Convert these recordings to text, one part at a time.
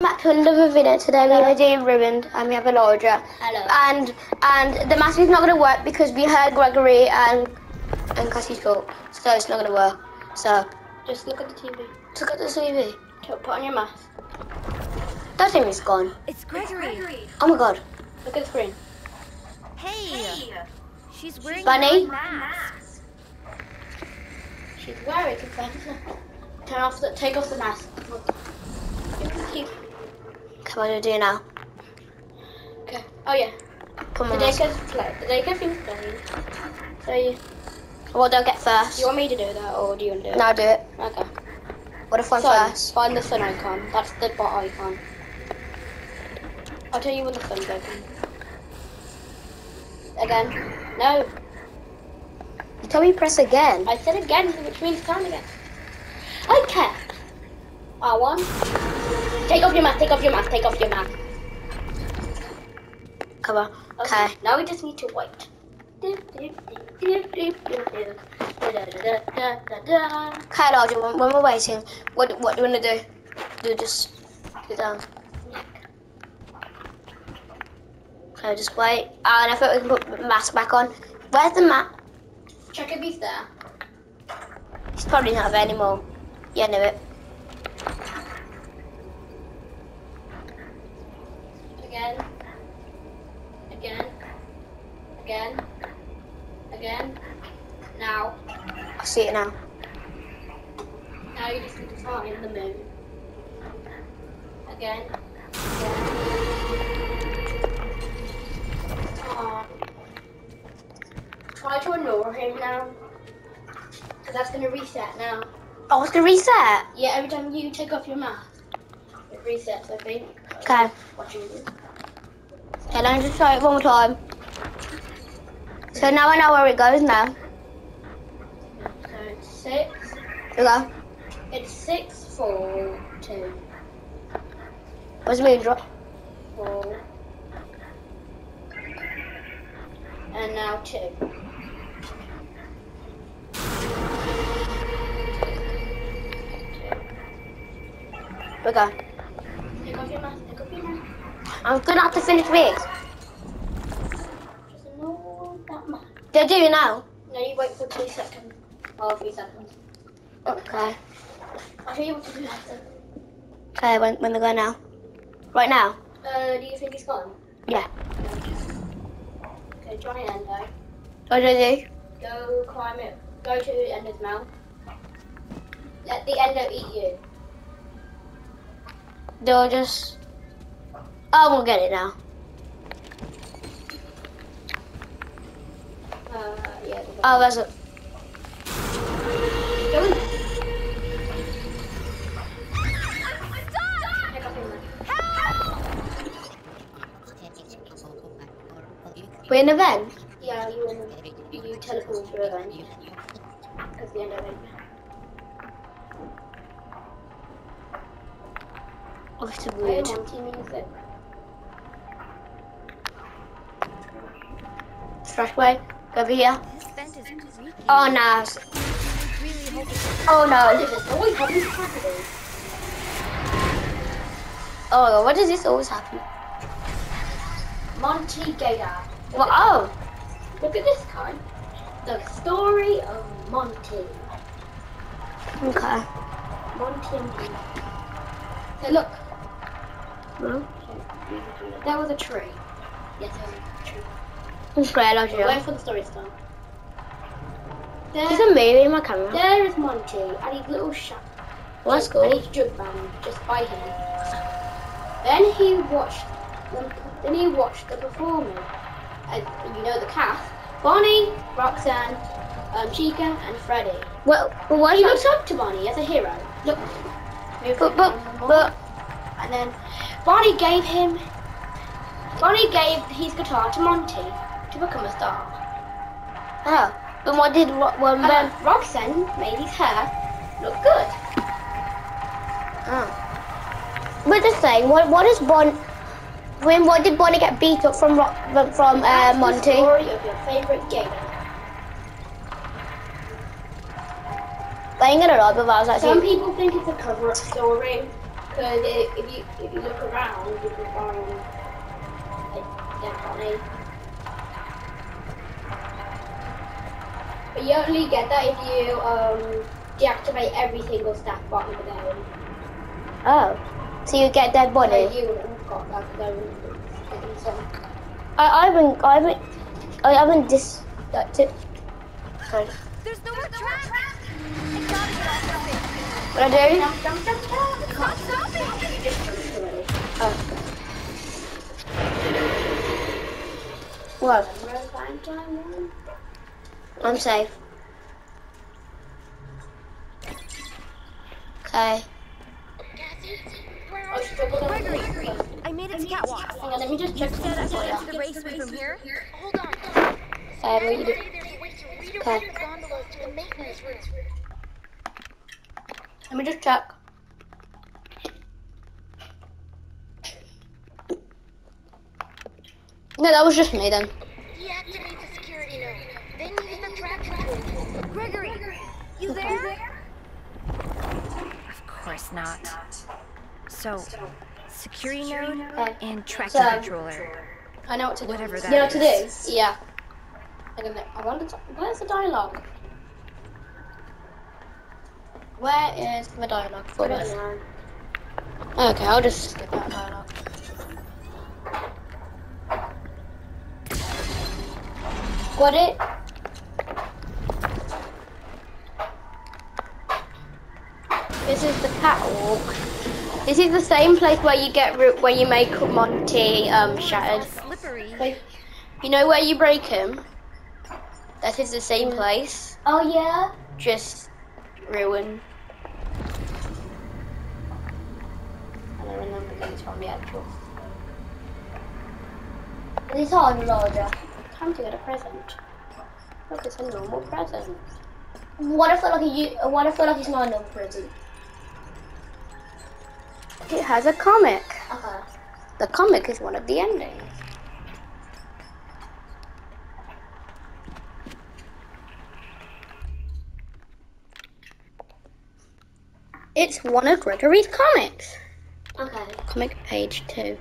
back to another video today. We're gonna do ruined and we have Elijah. Hello. And and the mask is not gonna work because we heard Gregory and and Cassie's talk, so it's not gonna work. So Just look at the TV. just look at the TV. Put put on your mask. That thing is gone. It's Gregory. Oh my god. Look at the screen. Hey. She's wearing Bunny? a mask. She's wearing it. Turn off the. Take off the mask. Look. You can keep. Come on, do it now. Okay. Oh yeah. Come The on. daycare's play. The daycare thing's playing. So you, What do I get first? do you want me to do that or do you want to do it? Now do it. Okay. What if I'm Sun. first? Find the sun icon. That's the bot icon. I'll tell you when the sun's open. Again. No. You Tell me press again. I said again, which means time again. Okay. R1. Take off your mask, take off your mask, take off your mask. Come on. Okay. Now we just need to wait. Okay, Elijah, when, when we're waiting, what what do you wanna do? Do just sit down. Okay, just wait. Ah, and I thought we can put the mask back on. Where's the mask? Check if he's there. He's probably not there anymore. Yeah, I knew it. Again. Again. Again. Again. Now. I see it now. Now you just need to find the moon. Again. Again. Try to ignore him now. Because that's going to reset now. Oh, it's gonna reset. Yeah, every time you take off your mask, it resets, I think. Okay. Okay, let me just try it one more time. So now I know where it goes now. So it's six. Here we go. It's six, four, two, Where's the moon drop? four. And now two. Here we go. Take off your mask, take off your mask. I'm gonna have to finish this. Just ignore that. Did I do it now? No, you wait for two seconds. Or three seconds. Okay. I'll show you what to do after. Okay, when, when they go now? Right now? Uh, do you think he's gone? Yeah. Okay, and endo. What do I do? Go climb it. Go to the ender's mouth. Let the ender eat you. I just... Oh, we'll get it now. Uh, yeah. Oh, that's it. Go in. Pick up your mask. We're in a vent? Yeah, you and you teleport through a vent. Because the ender vent. Oh, it's Hey, weird. Music. Go over here. This vent is creaky. Oh, no. it's- I really hope it's Oh, no. does this always happen Saturday? Oh, why does this always happen? Monty Gator. Well, oh. Look at this card. The story of Monty. Okay. Monty and. Hey, look. Hmm? There was a tree. Yes, there was a tree. It's great, I We're waiting do. for the story to start. There's a movie in my camera. there is Monty and his little shop. Well, that's And cool. his jug band just by him. Then he watched. Then he watched the performers. And you know the cast: Bonnie, Roxanne, um, Chica, and Freddy. Well, but why He looked up to Bonnie as a hero. Look. But, but, but, And then Bonnie gave him. Bonnie gave his guitar to Monty to become a star. oh. But what did, what, And then, then Roxanne made his hair look good. oh. But just saying, what, what is Bon, when, what did Bonnie get beat up from, from, uh, the Monty? story of your favorite gator. I ain't gonna lie, but I was Some people think it's a cover-up story because if you if you look around, you can find a dead body. But you only get that if you um deactivate every single staff bot in the game. Oh. So you get dead So body? you have got like those getting some. I, I haven't, I haven't, I haven't dis, uh, t- sorry. There's no more track. I gotta get off the thing. What I do? Jump, jump, jump, jump. Stop stopping. You just jumped already. Oh. Well, Road time, time, one. I'm safe. Okay. Oh, struggle down the Gregory. I made it to catwalk. Hang on, let me just check Said I could for get you. to the raceway from here. Hold on. Okay, what you do? There's a way to redirect Okay. your gondolas to the maintenance room. Let me just check. No, that was just me then. Deactivate the security node. Then use the traction tool. Gregory, you there? Of course not. So, security node and tracking So- controller. I know what to do. Whatever You that know what to do? Yeah. Hang on a minute. I want to. Where's the dialogue? Where is the dialogue for I this? Okay, I'll just skip that dialogue. Got it? This is the catwalk. This is the same place where you get where you make Monty um shattered. slippery. You know where you break him? That is the same place, Oh yeah. just ruined. I don't remember things from the actual. It's on larger. Time to get a present. Look, it's a normal present. What if like a you? What if like it's not a normal present? It has a comic. Okay. The comic is one of the endings. It's one of Gregory's comics. Okay. Comic page two.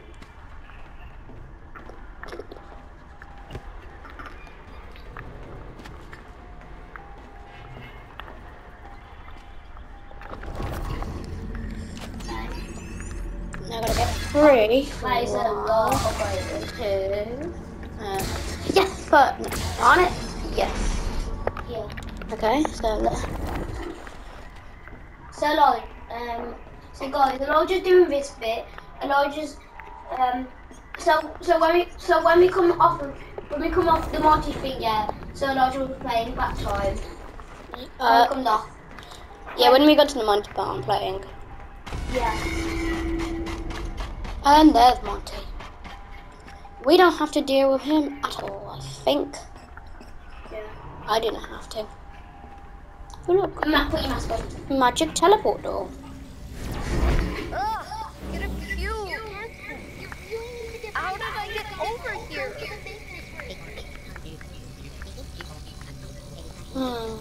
Three. That is a lot of items. two. Uh, yes, but on it. Yes. Yeah. Okay, so let's. So like, um, so guys, and I'll just do this bit, and I'll just, um, so so when we so when we come off when we come off the Monty thing, yeah. So will be playing that time. when Uh, it comes off. yeah, when we go to the Monty part, I'm playing. Yeah. And there's Monty. We don't have to deal with him at all, I think. Yeah. I didn't have to. Oh, look, Ma- put your mask on. magic teleport door. Ugh, get a pew. How did I get over here? Hmm.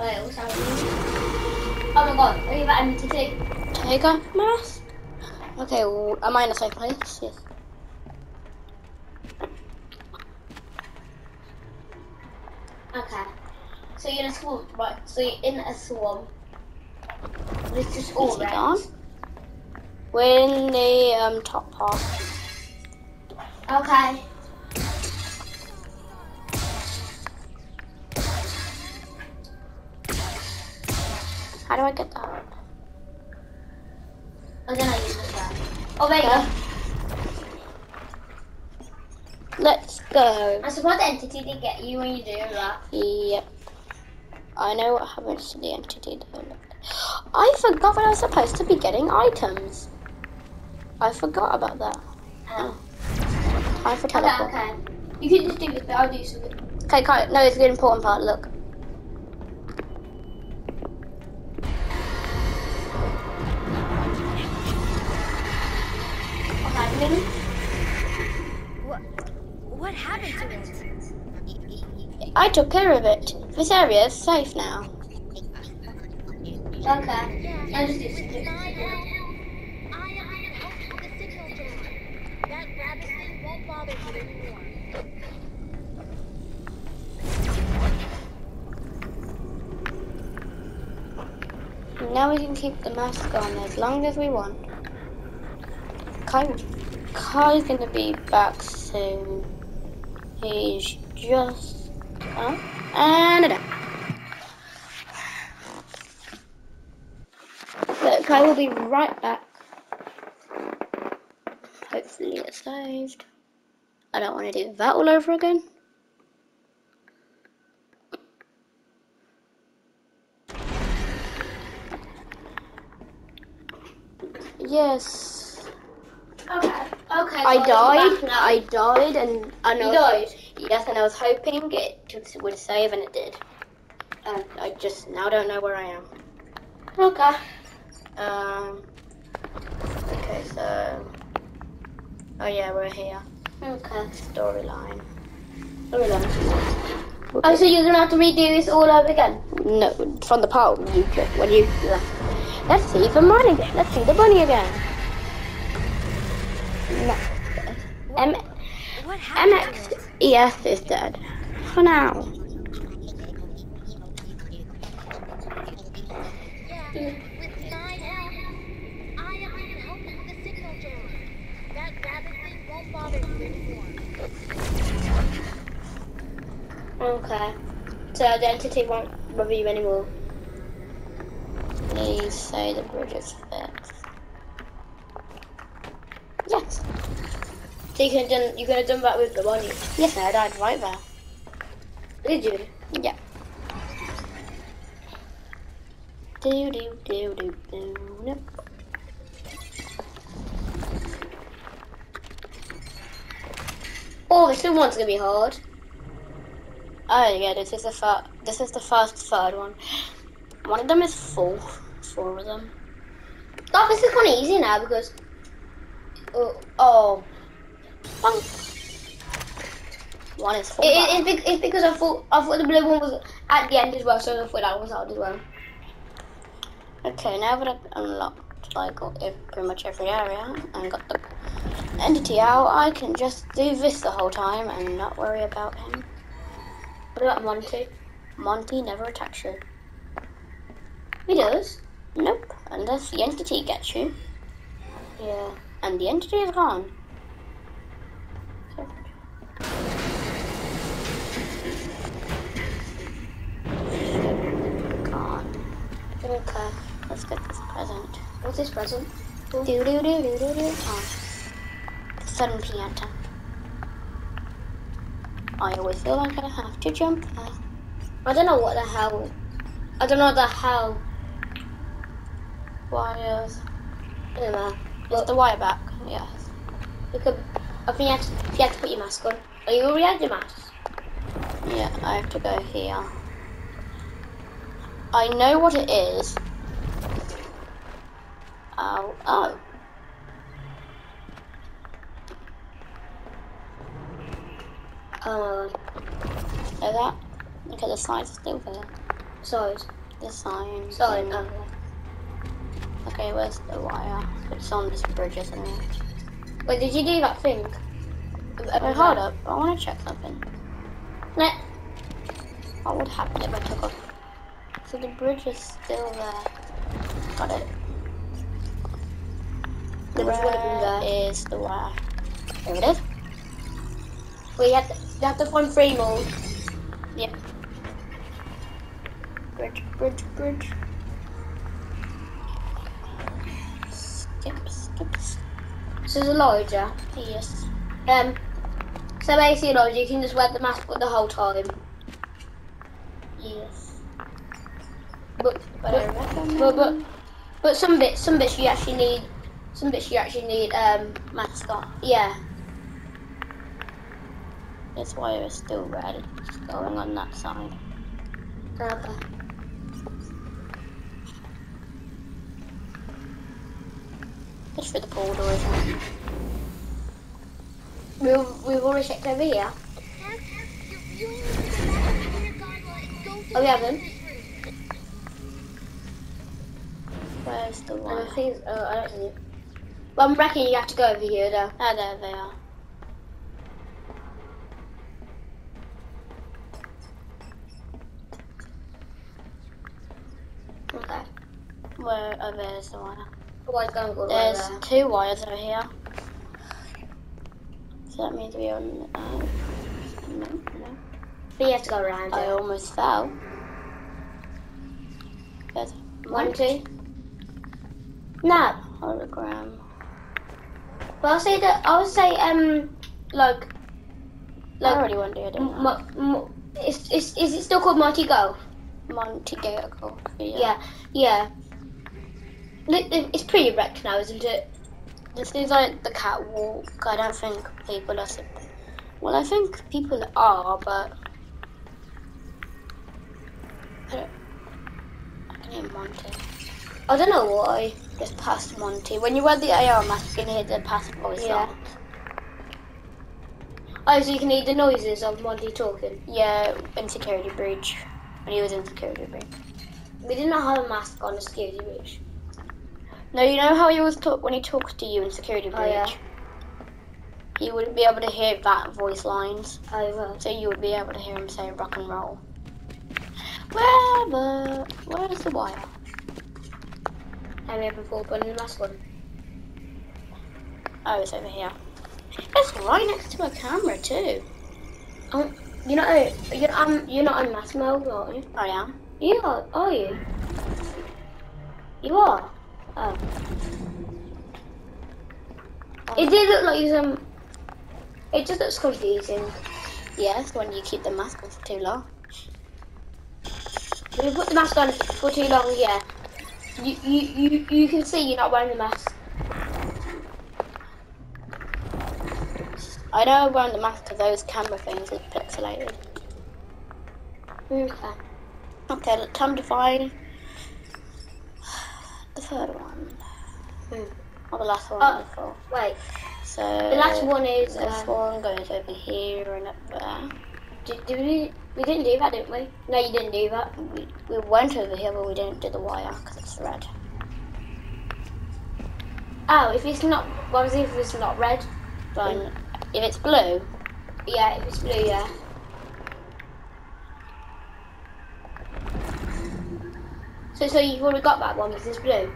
Wait, what's happening? Oh my god, are you about to take? Take off mask. Okay, well, am I in a safe place? Yes. Okay. So you're in a swamp, right? So you're in a swamp. It's just all red. gone? We're in the um, top part. Okay. How do I get that? I don't know how you do that. Oh, there you Okay. go. Let's go. I suppose the entity did get you when you do that. Yep. I know what happens to the entity though. I forgot that I was supposed to be getting items. I forgot about that. Oh. Time for Okay, teleport. okay. You can just do this, but I'll do something. Okay, no, it's the important part. Look. Then. What? What happened to it? I took care of it. This area is safe now. Okay. Yeah, just do With something. my help, I am being helped with the signal door. That rabbit thing won't bother you anymore. Now we can keep the mask on as long as we want. Kai, Kai's gonna be back soon. He's just up and down. But Kai will be right back. Hopefully it's saved. I don't want to do that all over again. Yes. Okay. I died. I died, and I know. Died. Yes, and I was hoping it would save, and it did. And I just now don't know where I am. Okay. Um. Okay, so. Oh yeah, we're here. Okay. Storyline. Storyline. Oh, so you're gonna have to redo this all over again? No, from the part you when you left. Let's see the bunny. Let's see the bunny again. No. M What happened to MX ES is dead. For now. Yeah, with my help, I am being helped with the signal door. That rabbit thing won't bother you anymore. Okay. So identity won't bother you anymore. Please say the bridge is fixed. Yes. So you can done you could have done that with the body. Yes, I died right there. Did you? Yeah. Do do do do do. Nope. Oh, this one's gonna be hard. Oh yeah, this is the fir- This is the first third one. One of them is four. Four of them. Oh, this is kind of easy now because. Oh, oh. One is full. It, it, it's, it's because I thought I thought the blue one was at the end as well, so I thought that was out as well. Okay, now that I've unlocked like all- ev- pretty much every area and got the entity out, I can just do this the whole time and not worry about him. What about Monty? Monty never attacks you. He does. Nope, unless the entity gets you. Yeah. And the entity is. Gone. Okay. Uh, let's get this present. What's this present? Do do do do do do. Oh. 7 p.m. time. I always feel like I have to jump there. I don't know what the hell. I don't know what the hell. Wires. I don't. Is the wire back? Yes. You could. I think you have, to, you have to put your mask on. Are you already had your mask? Yeah, I have to go here. I know what it is. Oh, oh. Uh, Is that? Okay, the sign's still there. size. The sign. Sign. Oh. Okay, where's the wire? It's on this bridge, isn't it? Wait, did you do that thing? Wait, hold up. I want to check something. No. What would happen if I took off? So the bridge is still there. Got it. The bridge would have been there. is the wire? There it is. You have to, you have to find three more. Yep. Bridge, bridge, bridge. Skip, skip. So there's Elijah. Yes. Um. So basically, Elijah, you can just wear the mask the whole time. Yes. But But but, but but but some bits some bits you actually need some bits you actually need um mask on. yeah This wire is still red. It's going on that side. okay. It's for the pool door, isn't it? We've we've already checked over here. Mark, you really Where's the wire? I think, uh, I don't see it. But I'm reckoning you have to go over here though. Ah, there they are. Okay. Where? Oh, there's the wire. Otherwise, go and go right There's there. two wires over here. So that means we're on. Uh, no, no. But you have to go around I it. almost fell. There's One, two. No. Hologram. But I'll say that, I'll say, um, like, I like, already went there, didn't m- I? m- m- is, is, is it still called Monty Go? Monty Gecko. Yeah, yeah. Li- It's pretty wrecked now, isn't it? This is like the catwalk. I don't think people are. Well, I think people are, but. I don't. I can hear Monty. I don't know why. Just past Monty. When you wear the AR mask, you can hear the past voice Yeah. Oh, so you can hear the noises of Monty talking. Yeah, in security breach. When he was in security breach. We did not have a mask on the security breach. No, you know how he was talk when he talks to you in security breach. Oh, yeah. He wouldn't be able to hear that voice lines, Oh, well. so you would be able to hear him say rock and roll. Where the? Where's the wire? We have before putting the mask on. Oh, it's over here. It's right next to my camera too. Um, you're not, you're, um, you're not on mask mode, are you? I am. You are, are you? You are? Oh. It did look like you um, it just looks confusing. Yes, when you keep the mask on for too long. If you put the mask on for too long, yeah, you, you, you, you can see you're not wearing the mask. I know I'm wearing the mask because those camera things are pixelated. Okay. Okay, look, time to find the third one. Hmm. Or the last one. Oh. Wait, So the last one is, This uh, one goes over here and up there. Did, did we, we didn't do that, didn't we? No, you didn't do that. We, we went over here, but we didn't do the wire because it's red. Oh, if it's not, it if it's not red? But if it's blue, Yeah, if it's blue, yeah. So, so you've already got that one because it's blue.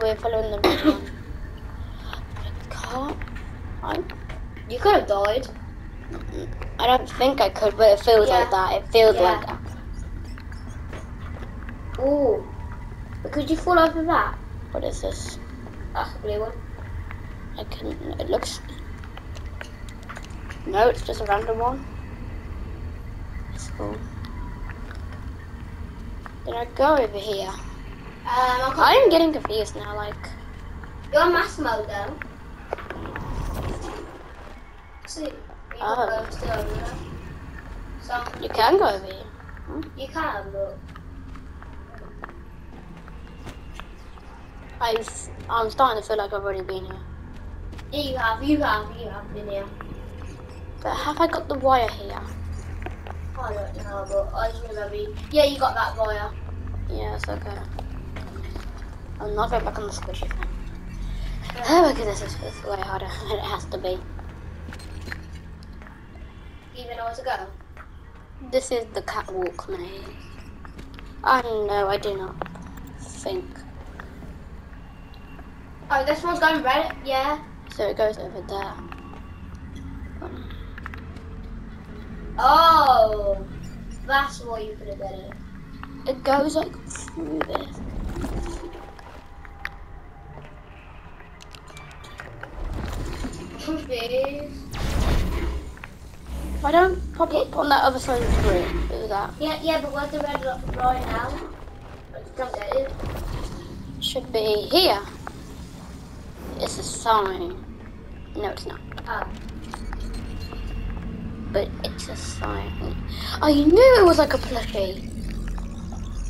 we're following the red one. I, You could have died. I don't think I could, but it feels Yeah. like that. It feels Yeah. like that. Ooh. But could you fall over that? What is this? That's the blue one. I can. It looks. No, it's just a random one. It's cool. Then I go over here. Um, I. I'm getting confused now. Like, You're on mask mode though. See, you Oh. go still over there. So you can go over here. Hmm? you can, but I've. I'm starting to feel like I've already been here. yeah, you have, you have, you have been here. But have I got the wire here? I don't know, but I just remember. You. Yeah, you got that wire. Yes. Okay. I'm not going back on the squishy thing. Oh my goodness, it's, it's way harder than it has to be. Know where to go. This is the catwalk maze. I don't know, I do not think. Oh, this one's going red. Yeah. So it goes over there. Um. Oh, that's why you could have done it. It goes like through this. Confused. If I don't pop up on that other side of the screen, do that. Yeah, yeah, but where's the red right now? Don't get it. Should be here. It's a sign. No, it's not. Oh. But it's a sign. I knew it was like a plushie.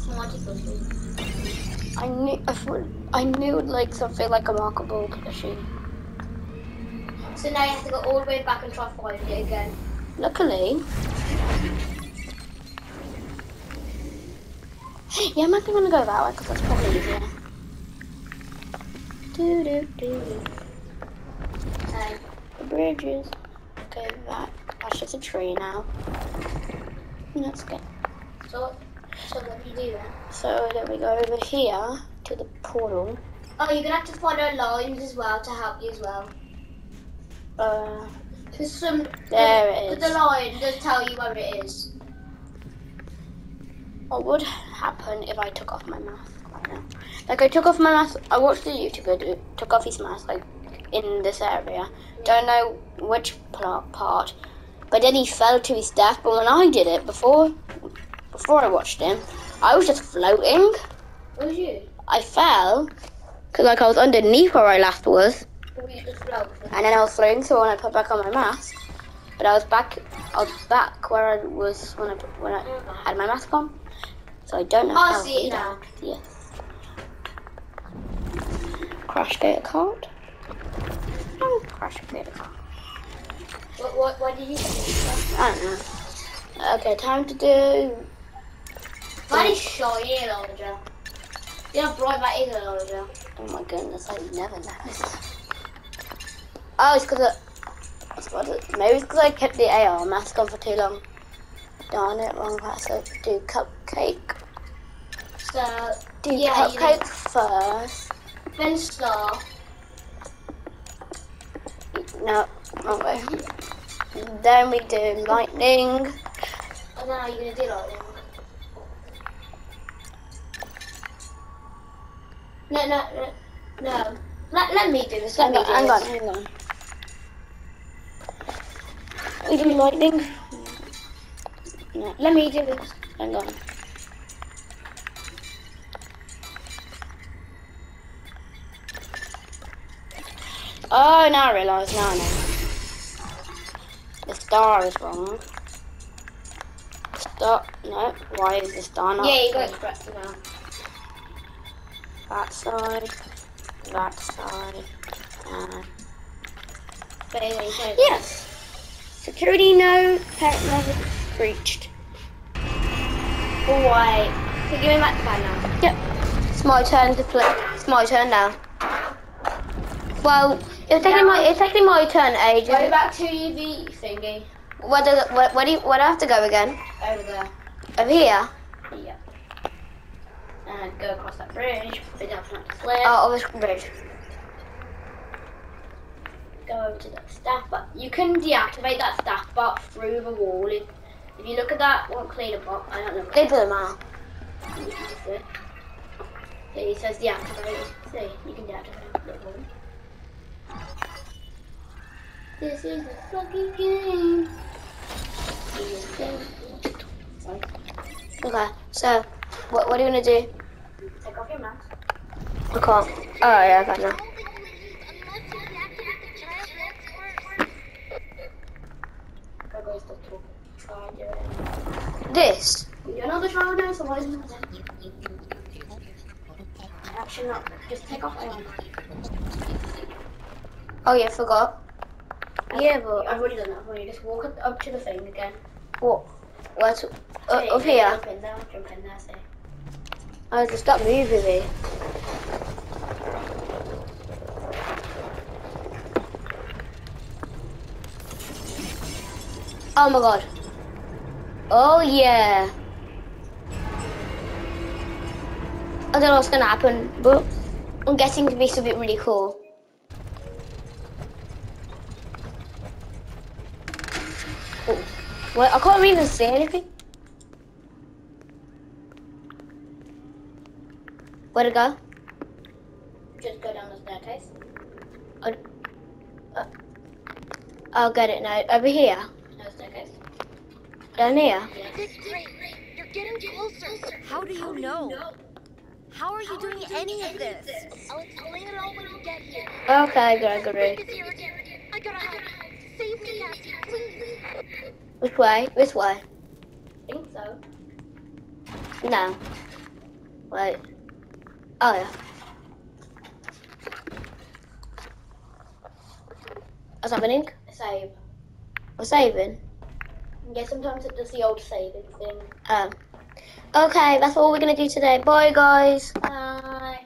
Python. I knew. I, thought, I knew like something like a markable plushie. So now you have to go all the way back and try to find it again. Luckily. Yeah, I'm actually gonna go that way because that's probably easier. Do do do. Um, The bridges. Okay, that that's just a tree now. That's good. so, so what do you do then? So then we go over here to the portal. Oh, you're gonna have to follow lines as well to help you as well. Uh, Cause some There it cause the line does tell you where it is. what would happen if I took off my mask right now? Like I took off my mask. I watched the YouTuber do took off his mask like in this area. Don't know which part, but then he fell to his death. But when I did it before, before I watched him, I was just floating. What was you? I fell because like I was underneath where I last was, Or were you just floating? and then I was floating. So when I put back on my mask, but I was back. I was back where I was when I when I had my mask on. So I don't know oh, I how see it now. Yes. Crash gate card. Oh, crash gate card. What, what, what did you say? I don't know. Okay, time to do. Very shiny Elijah. You know how bright that is Elijah. Oh my goodness, I never noticed. Oh, it's because I. What is it? Maybe it's because I kept the AR mask on for too long. Darn it, wrong password. Do cupcake. So, Do Yeah, cupcake first. then star. No, wrong way. Then we do lightning. And then are gonna do that? No, no, no, no. Let, let me do this. Let Hang me on, do hang on, hang on. We do lightning. No, let me do this. Hang on. Oh, now I realise. Now I know. The star is wrong. Star. No. Why is the star not? Yeah, you got it correct now. That side. That side. And But anyway, Yes. Security no parent level breached. Alright. So give me back the pen now. Yep. It's my turn to play. It's my turn now. Well, it's taking my it's taking my turn, Go Agent. back to V thingy. Where do where, where do you, where do I have to go again? Over there. Over here. Yeah. And go across that bridge. You have to slip. Oh, on this bridge. Go over to that staff bar. You can deactivate that staff bar through the wall. If, if you look at that one cleaner box, I don't know. They put them out. You can see it. Says deactivate. See, you can deactivate wall. This is a fucking game. Okay. So, what what are you gonna do? Take off your mask. I can't. Oh yeah, I can now. Unless you deactivate the child lens first. Go goes the talk. Try and do it. This. You do the trial now, so why isn't it? Actually, not. Just take off. Oh yeah, forgot. Yeah, but I've already done that for you. Just walk up, up to the thing again. what? Where's uh, up here? Jump in there. Jump in there. See. Oh, just stop moving me. Oh my god. Oh yeah. I don't know what's gonna happen, but I'm guessing to be something really cool. Oh. Well, I can't even see anything. Where'd it go? Just go down the staircase. I- uh, I'll get it now. Over here. Down here. You're getting closer. How do you know? How are you doing any of this? I'll explain it all when you get here. Okay, Gregory. Rick is here again. I gotta hide. Save me, Cassie, please. Which way? This way. I think so. No. Wait. Oh yeah. What's happening? Save. We're saving. Yeah, sometimes it does the old saving thing. Um. Okay, that's all we're gonna do today. Bye, guys. Uh,